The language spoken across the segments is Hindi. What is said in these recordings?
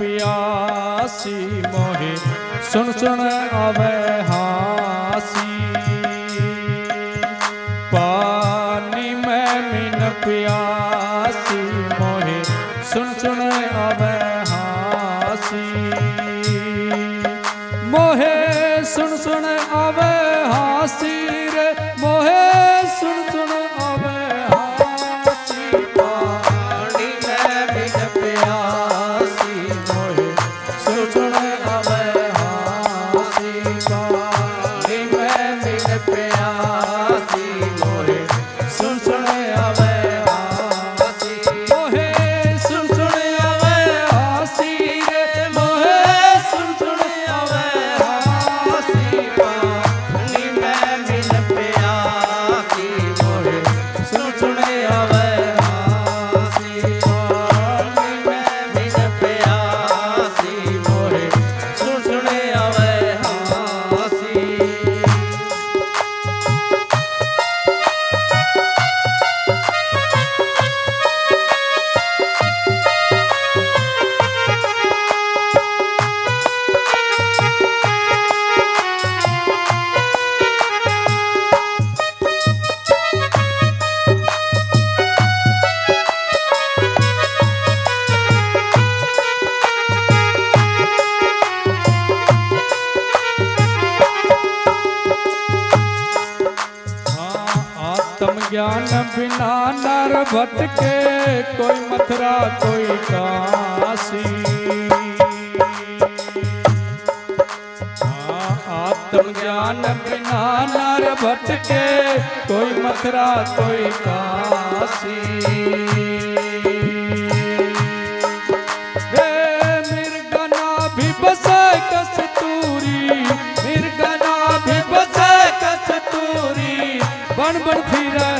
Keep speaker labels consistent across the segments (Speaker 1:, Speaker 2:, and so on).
Speaker 1: प्यासी मोहे सुन सुन अवे हासी। पानी में मिन प्यासी मोहे सुन सुन ज्ञान बिना नर भटके, कोई मथुरा, कोई काशी। आत्म ज्ञान बिना नर भटके, कोई मथुरा, कोई काशी। बन बन फिरा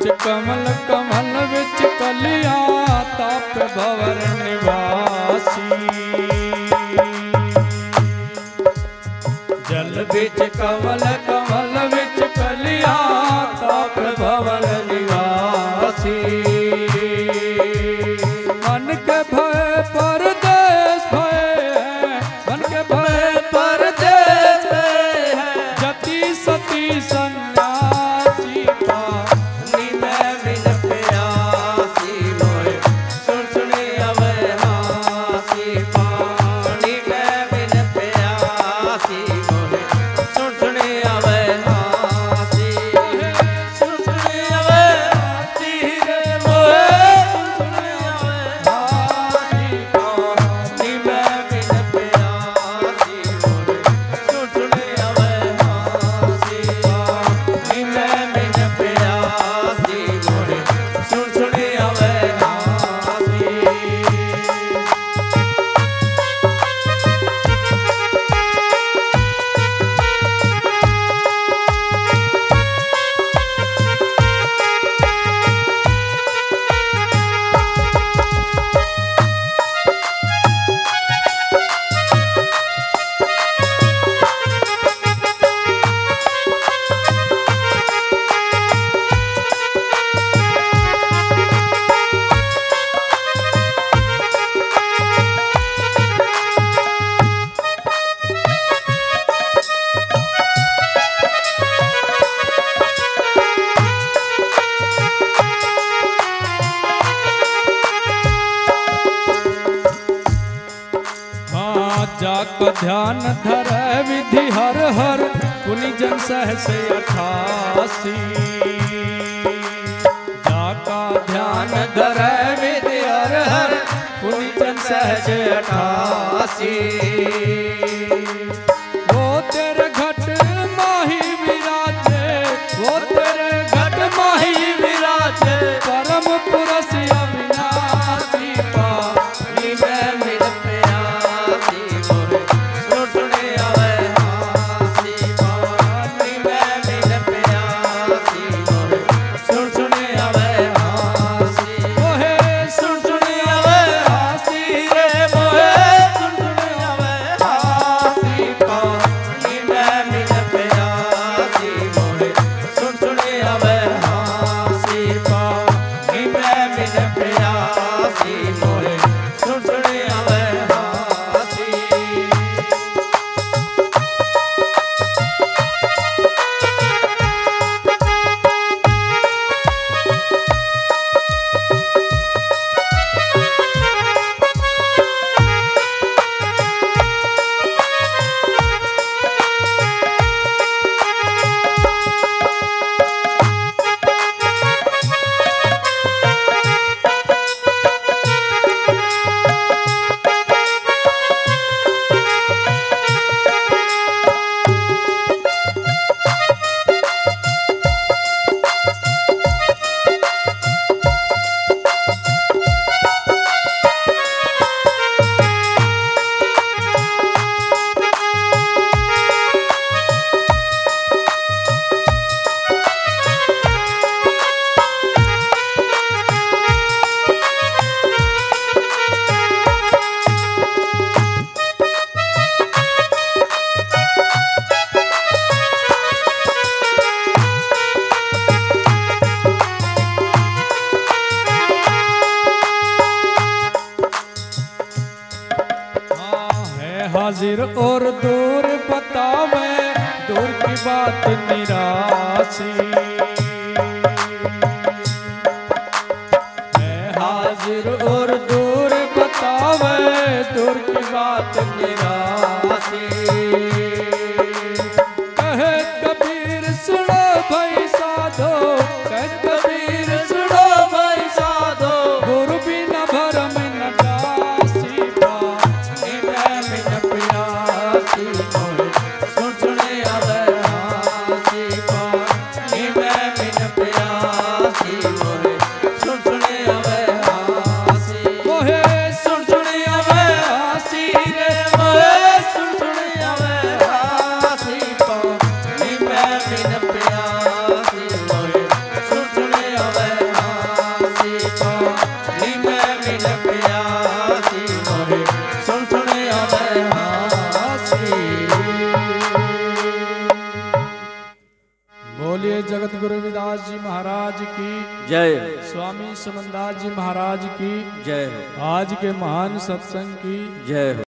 Speaker 1: बिच कमल कमल बिच कलिया तप भवर निवासी जल बिच कमल कमल बिच कलिया तप भवर निवासी मन के भय पर भय है जाक तो ध्यान धर, विधि हर हर पुनि जन सहसे अठासी। जाका ध्यान धर, विधि हर हर पुनि जन सहसे अठासी। वो तेरे हाजिर और दूर बतावे दूर की बात निरा
Speaker 2: जय
Speaker 1: स्वामी समंदास जी महाराज की
Speaker 2: जय हो।
Speaker 1: आज के महान सत्संग की
Speaker 2: जय हो।